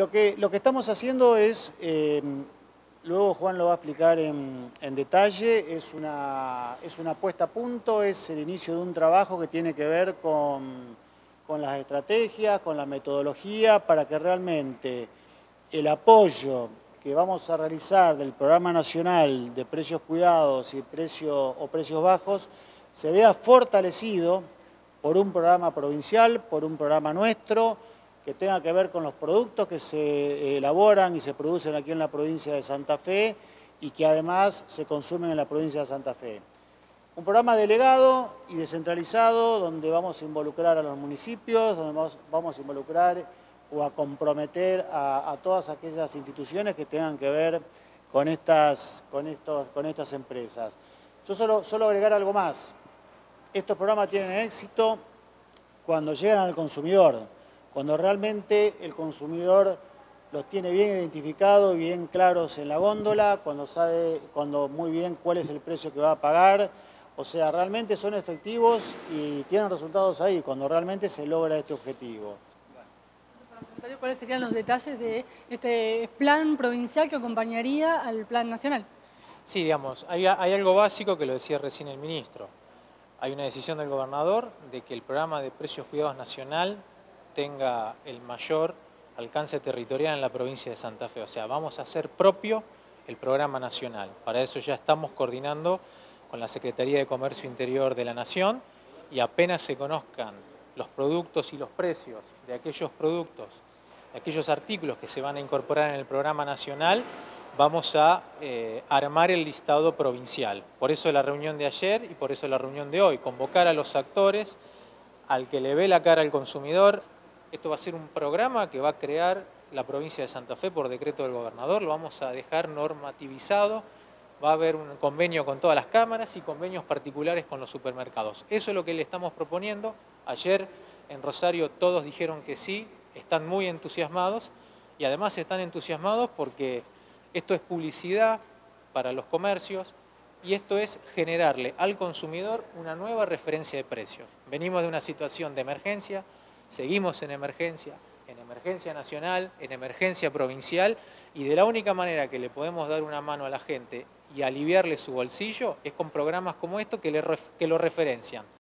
Lo que, lo que estamos haciendo es, eh, luego Juan lo va a explicar en, detalle, es una, es una puesta a punto, es el inicio de un trabajo que tiene que ver con, con las estrategias, con la metodología, para que realmente el apoyo que vamos a realizar del Programa Nacional de Precios Cuidados y precios o Precios Bajos se vea fortalecido por un programa provincial, por un programa nuestro, que tenga que ver con los productos que se elaboran y se producen aquí en la provincia de Santa Fe y que además se consumen en la provincia de Santa Fe. Un programa delegado y descentralizado donde vamos a involucrar a los municipios, donde vamos, a involucrar o a comprometer a, todas aquellas instituciones que tengan que ver con estas, con estos, con estas empresas. Yo solo, solo agregar algo más. Estos programas tienen éxito cuando llegan al consumidor, cuando realmente el consumidor los tiene bien identificados, bien claros en la góndola, cuando sabe cuando muy bien cuál es el precio que va a pagar, o sea, realmente son efectivos y tienen resultados ahí, cuando realmente se logra este objetivo. ¿Cuáles serían los detalles de este plan provincial que acompañaría al plan nacional? Sí, digamos, hay, algo básico que lo decía recién el ministro. Hay una decisión del gobernador de que el programa de precios cuidados nacional tenga el mayor alcance territorial en la provincia de Santa Fe. O sea, vamos a hacer propio el programa nacional. Para eso ya estamos coordinando con la Secretaría de Comercio Interior de la Nación y apenas se conozcan los productos y los precios de aquellos productos, de aquellos artículos que se van a incorporar en el programa nacional, vamos a eh, armar el listado provincial. Por eso la reunión de ayer y por eso la reunión de hoy, convocar a los actores, al que le ve la cara al consumidor. Esto va a ser un programa que va a crear la provincia de Santa Fe por decreto del gobernador, lo vamos a dejar normativizado, va a haber un convenio con todas las cámaras y convenios particulares con los supermercados. Eso es lo que le estamos proponiendo. Ayer en Rosario todos dijeron que sí, están muy entusiasmados y además están entusiasmados porque esto es publicidad para los comercios y esto es generarle al consumidor una nueva referencia de precios. Venimos de una situación de emergencia, seguimos en emergencia, en emergencia nacional, en emergencia provincial y de la única manera que le podemos dar una mano a la gente y aliviarle su bolsillo es con programas como estos que, le, que lo referencian.